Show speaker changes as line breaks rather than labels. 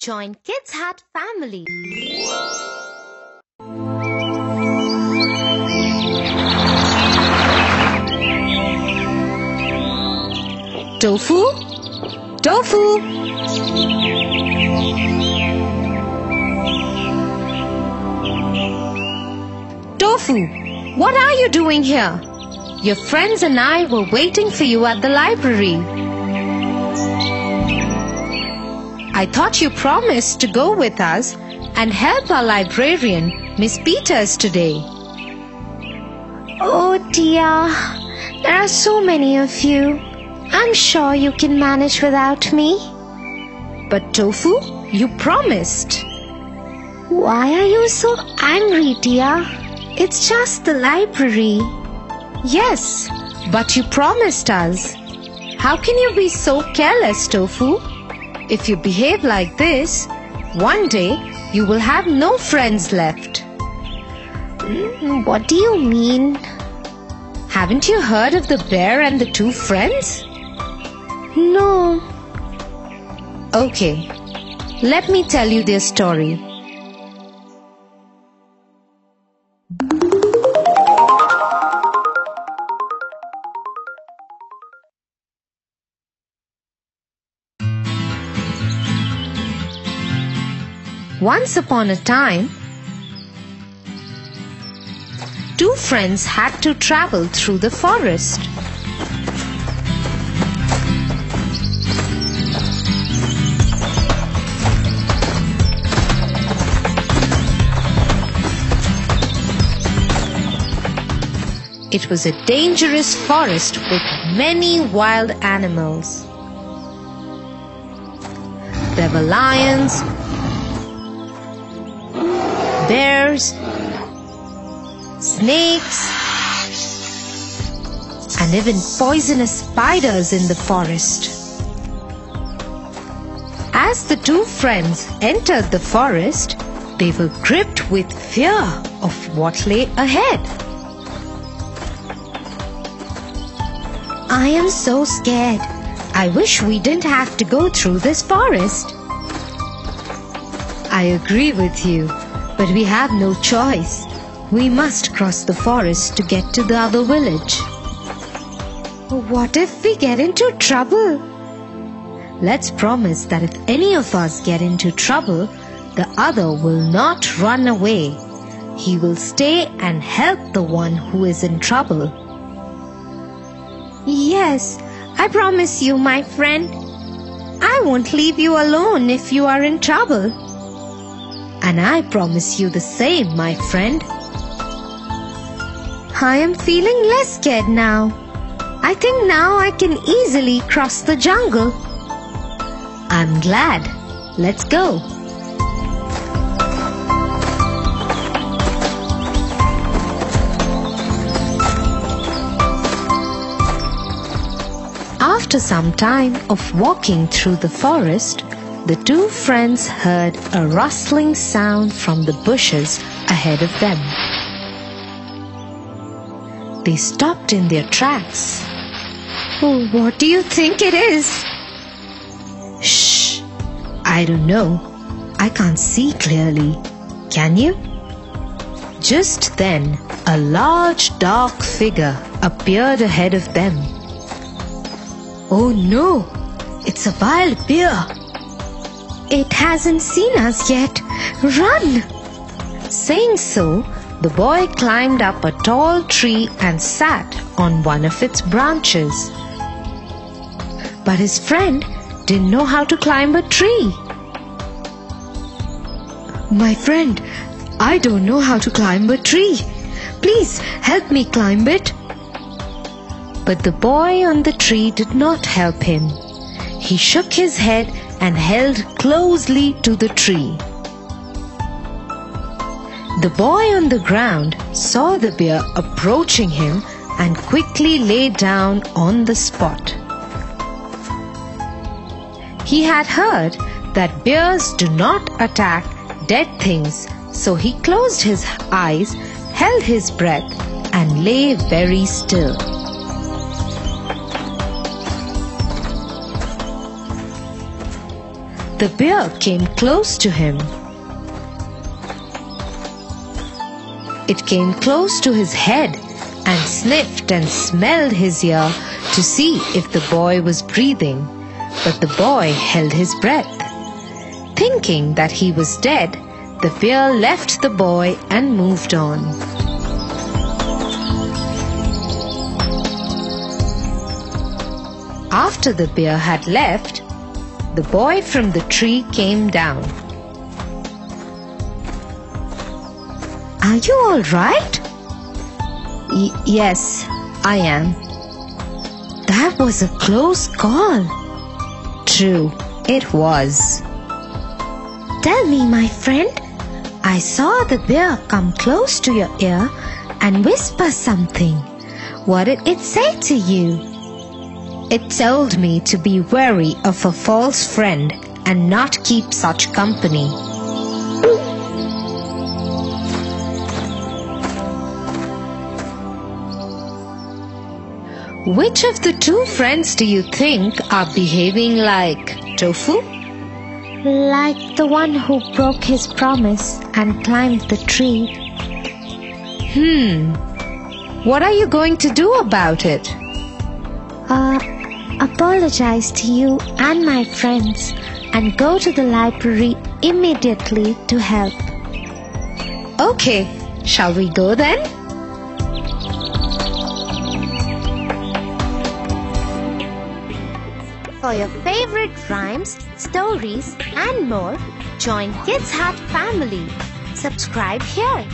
Join Kids Hut family.
Tofu? Tofu! Tofu, what are you doing here? Your friends and I were waiting for you at the library. I thought you promised to go with us and help our librarian, Miss Peters, today.
Oh dear, there are so many of you. I'm sure you can manage without me.
But Tofu, you promised.
Why are you so angry, dear? It's just the library.
Yes, but you promised us. How can you be so careless, Tofu? If you behave like this, one day you will have no friends left.
Mm, What do you mean?
Haven't you heard of the bear and the two friends?
No.
Okay, let me tell you their story. Once upon a time, two friends had to travel through the forest. It was a dangerous forest with many wild animals. There were lions, bears, snakes, and even poisonous spiders in the forest. As the two friends entered the forest, they were gripped with fear of what lay ahead.
I am so scared.
I wish we didn't have to go through this forest. I agree with you, but we have no choice. We must cross the forest to get to the other village.
What if we get into trouble?
Let's promise that if any of us get into trouble, the other will not run away. He will stay and help the one who is in trouble.
Yes, I promise you, my friend. I won't leave you alone if you are in trouble.
And I promise you the same, my friend.
I am feeling less scared now. I think now I can easily cross the jungle.
I'm glad. Let's go. After some time of walking through the forest, the two friends heard a rustling sound from the bushes ahead of them. They stopped in their tracks.
Oh, what do you think it is?
Shh! I don't know. I can't see clearly. Can you? Just then, a large dark figure appeared ahead of them. Oh no! It's a wild bear!
It hasn't seen us yet. Run!
Saying so, the boy climbed up a tall tree and sat on one of its branches. But his friend didn't know how to climb a tree. My friend, I don't know how to climb a tree. Please help me climb it. But the boy on the tree did not help him. He shook his head and held closely to the tree. The boy on the ground saw the bear approaching him and quickly lay down on the spot. He had heard that bears do not attack dead things, so he closed his eyes, held his breath, and lay very still. The bear came close to him. It came close to his head and sniffed and smelled his ear to see if the boy was breathing, but the boy held his breath. Thinking that he was dead, the bear left the boy and moved on. After the bear had left, the boy from the tree came down. Are you all right? Y- yes, I am. That was a close call. True, it was.
Tell me, my friend. I saw the bear come close to your ear and whisper something. What did it say to you?
It told me to be wary of a false friend and not keep such company. Which of the two friends do you think are behaving like tofu?
Like the one who broke his promise and climbed the tree.
Hmm. What are you going to do about it?
Uh, apologize to you and my friends and go to the library immediately to help.
Okay, shall we go then?
For your favorite rhymes, stories, and more, join Kids Hut family. Subscribe here.